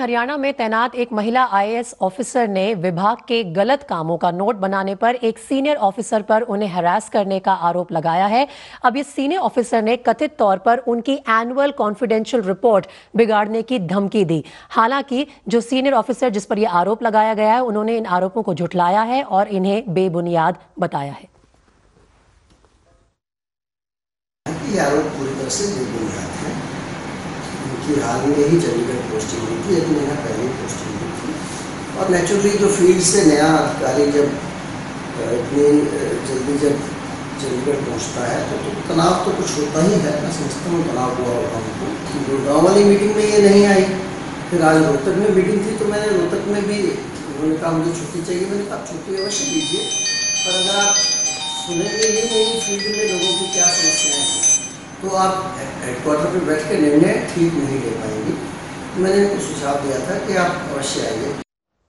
हरियाणा में तैनात एक महिला आईएएस ऑफिसर ने विभाग के गलत कामों का नोट बनाने पर एक सीनियर ऑफिसर पर उन्हें हरास करने का आरोप लगाया है। अब इस सीनियर ऑफिसर ने कथित तौर पर उनकी एनुअल कॉन्फिडेंशियल रिपोर्ट बिगाड़ने की धमकी दी। हालाँकि जो सीनियर ऑफिसर जिस पर यह आरोप लगाया गया है, उन्होंने इन आरोपों को झुठलाया है और इन्हें बेबुनियाद बताया है। आरोप पूरी तरह से है। उनकी हाल में ही चंडीगढ़ पोस्टिंग हुई थी एक महीना पहले पोस्टिंग हुई थी। और नेचुरली जो फ़ील्ड से नया अधिकारी जब इतनी जल्दी जब चंडीगढ़ पहुँचता है तो, तो तनाव तो कुछ होता ही है मैं समझता हूँ तनाव हुआ होगा उनको। गुड़गांव वाली मीटिंग में ये नहीं आई। फिर आज रोहतक में मीटिंग थी तो मैंने रोहतक में भी उन्होंने कहा मुझे छुट्टी चाहिए। मैंने कहा छुट्टी अवश्य लीजिए। पर अगर आप सुनेंगे ही नहीं फ़ील्ड में लोगों की क्या समस्याएँ हैं? तो आप हेडक्वार्टर पर बैठ के निर्णय ठीक नहीं ले पाएँगे। मैंने उनको सुझाव दिया था कि आप अवश्य आइए।